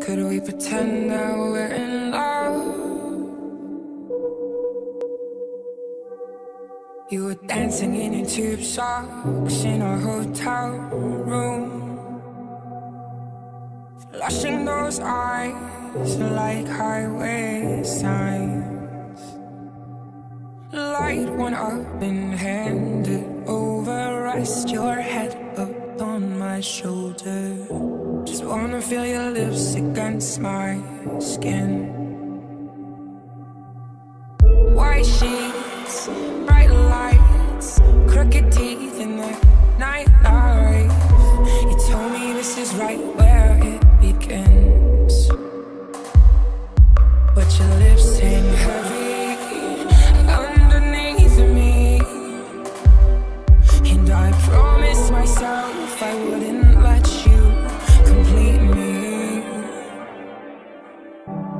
Could we pretend that we're in love? You were dancing in your tube socks in our hotel room. Flashing those eyes like highway signs. Light one up and hand it over. Rest your head upon my shoulder. Just wanna feel your lips against my skin. White sheets, bright lights, crooked teeth in the nightlife. You told me this is right where it begins.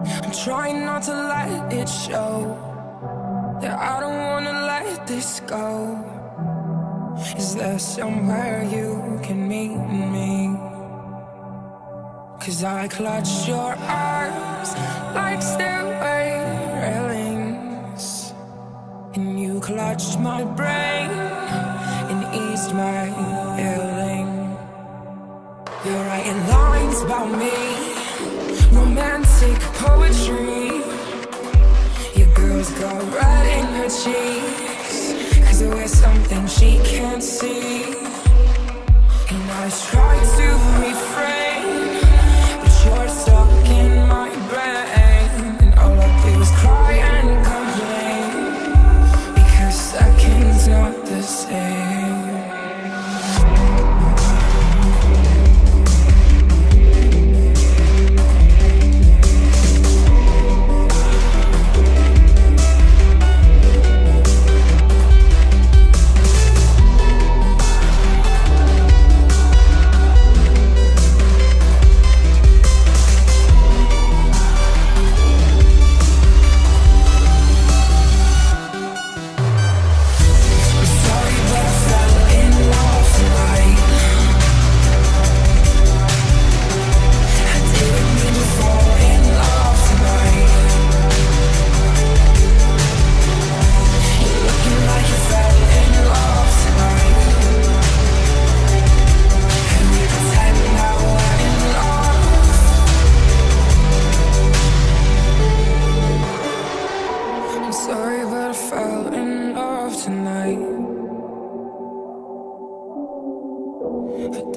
I'm trying not to let it show that I don't wanna let this go. Is there somewhere you can meet me? Cause I clutched your arms like stairway railings. And you clutched my brain and eased my ailing. You're writing lines about me, romantic poetry. Your girl's got red in her cheeks, cause was something she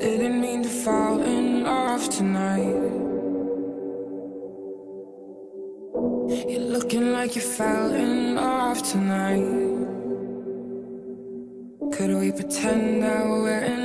didn't mean to fall in love tonight. You're looking like you fell in love tonight. Could we pretend that we're in